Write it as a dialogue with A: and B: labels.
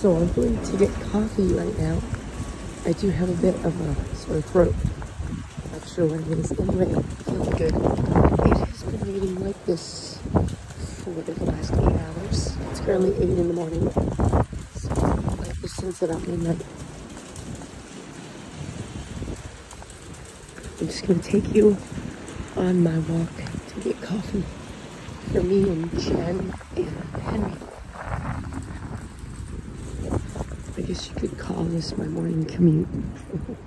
A: So I'm going to get coffee right now. I do have a bit of a sore throat. Not sure what it is. Anyway, feeling good. It has been raining like this for the last eight hours. It's currently eight in the morning. So like this since about midnight. I'm just gonna take you on my walk to get coffee for me and Jen and I guess you could call this my morning commute.